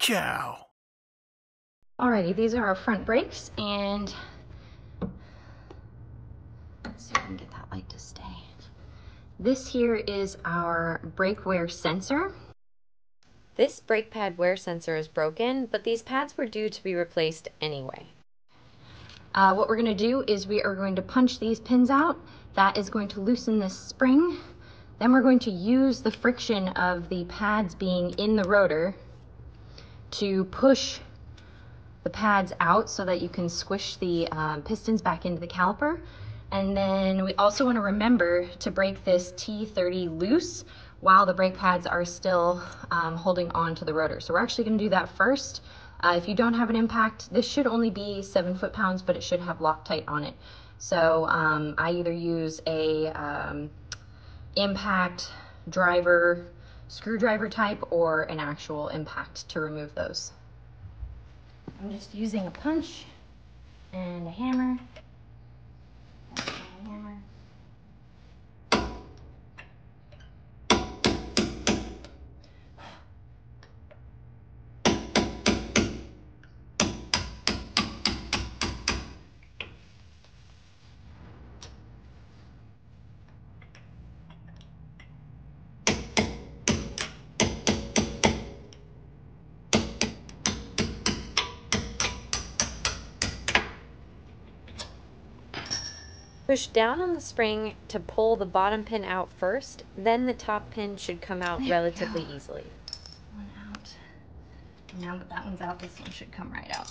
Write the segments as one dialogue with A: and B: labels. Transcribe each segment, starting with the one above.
A: Ka-chow.
B: Alrighty, these are our front brakes and let's see if we can get that light to stay. This here is our brake wear sensor.
C: This brake pad wear sensor is broken, but these pads were due to be replaced anyway.
B: Uh, what we're to do is we are going to punch these pins out. That is going to loosen this spring. Then we're going to use the friction of the pads being in the rotor to push the pads out so that you can squish the um, pistons back into the caliper. And then we also want to remember to break this T30 loose while the brake pads are still um, holding on to the rotor. So we're actually going to do that first. Uh, if you don't have an impact, this should only be seven foot-pounds, but it should have Loctite on it. So um, I either use a um, impact driver, screwdriver type, or an actual impact to remove those. I'm just using a punch and a hammer.
C: Push down on the spring to pull the bottom pin out first, then the top pin should come out
B: There
C: relatively easily.
B: One out. Now that that one's out, this one should come right out.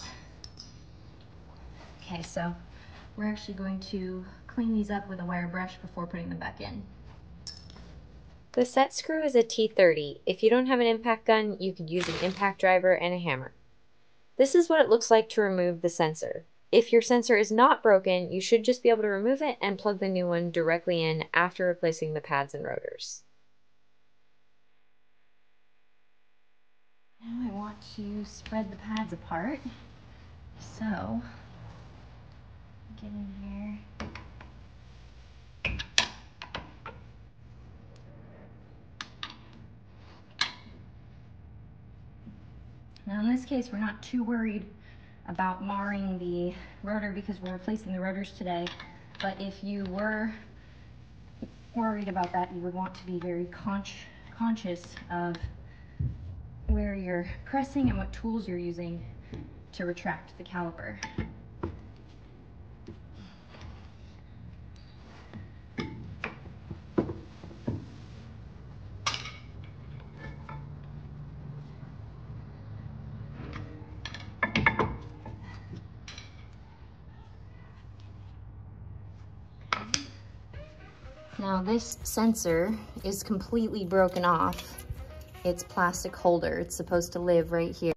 B: Okay, so we're actually going to clean these up with a wire brush before putting them back in.
C: The set screw is a T30. If you don't have an impact gun, you could use an impact driver and a hammer. This is what it looks like to remove the sensor. If your sensor is not broken, you should just be able to remove it and plug the new one directly in after replacing the pads and rotors.
B: Now I want to spread the pads apart. So, get in here. Now in this case, we're not too worried about marring the rotor because we're replacing the rotors today. But if you were worried about that, you would want to be very con conscious of where you're pressing and what tools you're using to retract the caliper. This sensor is completely broken off its plastic holder. It's supposed to live right here.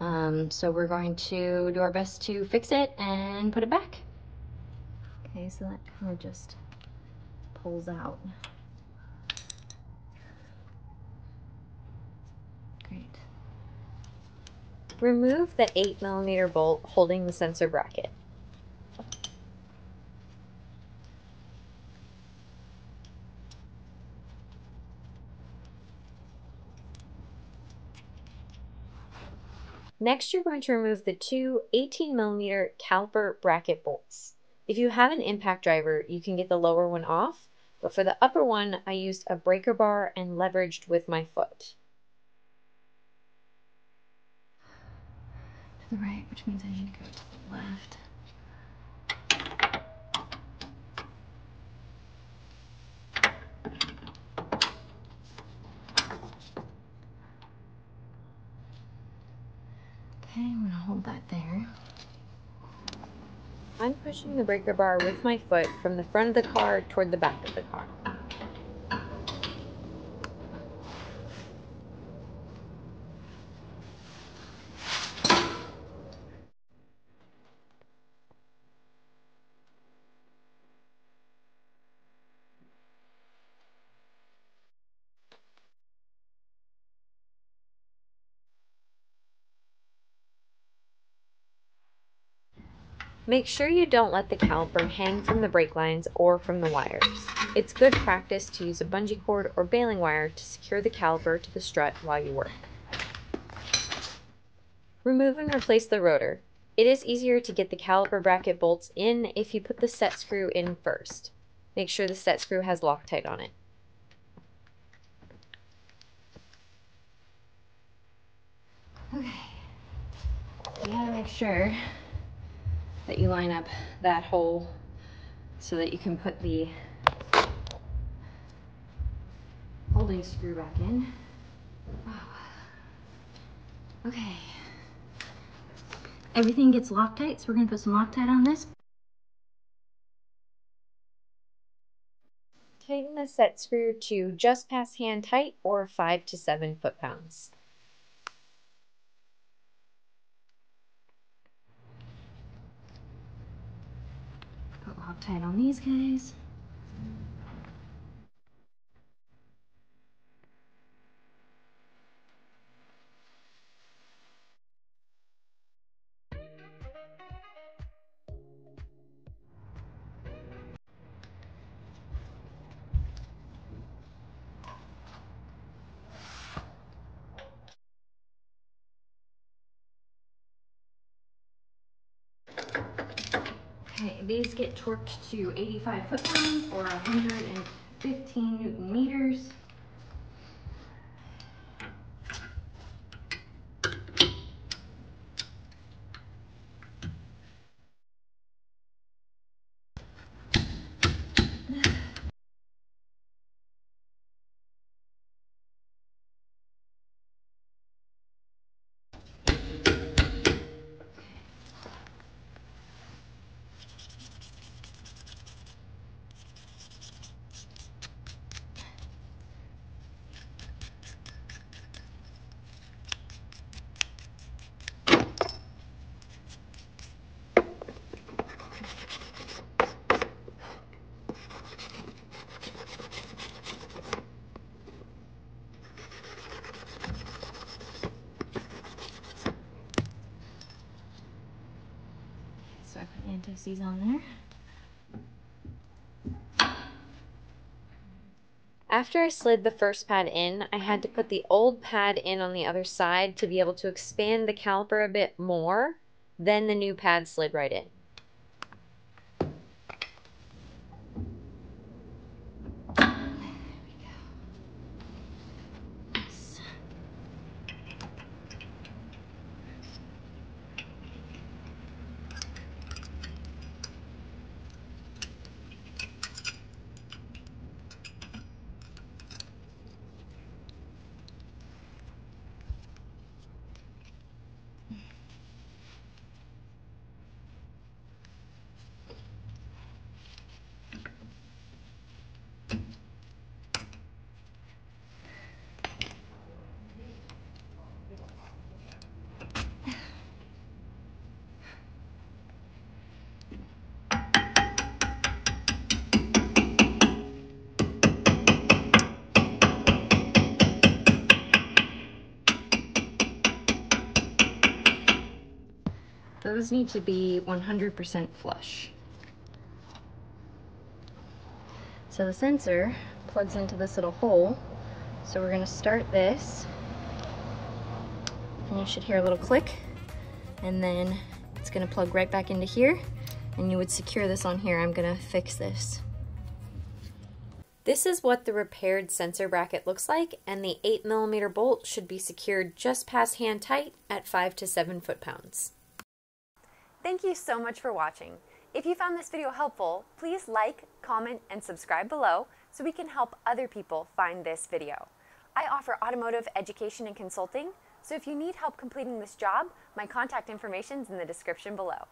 B: Um, so we're going to do our best to fix it and put it back. Okay, so that kind of just pulls out. Great.
C: Remove the 8 millimeter bolt holding the sensor bracket. Next, you're going to remove the two 18mm caliper bracket bolts. If you have an impact driver, you can get the lower one off, but for the upper one, I used a breaker bar and leveraged with my foot.
B: To the right, which means I need to go to the left. Okay, I'm gonna hold that there.
C: I'm pushing the breaker bar with my foot from the front of the car toward the back of the car. Make sure you don't let the caliper hang from the brake lines or from the wires. It's good practice to use a bungee cord or baling wire to secure the caliper to the strut while you work. Remove and replace the rotor. It is easier to get the caliper bracket bolts in if you put the set screw in first. Make sure the set screw has Loctite on it.
B: Okay. You gotta make sure that you line up that hole so that you can put the holding screw back in. Oh. Okay. Everything gets Loctite, so we're gonna put some Loctite on this.
C: Tighten the set screw to just past hand tight or 5 to 7 foot pounds.
B: Loctite on these guys. These get torqued to 85 foot-pounds or 115 So I put anti-seize on there.
C: After I slid the first pad in, I had to put the old pad in on the other side to be able to expand the caliper a bit more. Then the new pad slid right in.
B: Those need to be 100% flush. So the sensor plugs into this little hole. So we're gonna start this. And you should hear a little click. And then it's gonna plug right back into here. And you would secure this on here. I'm gonna fix this.
C: This is what the repaired sensor bracket looks like, and the 8mm bolt should be secured just past hand tight at 5 to 7 foot pounds.
A: Thank you so much for watching. If you found this video helpful, please like, comment, and subscribe below so we can help other people find this video. I offer automotive education and consulting, so if you need help completing this job, my contact information is in the description below.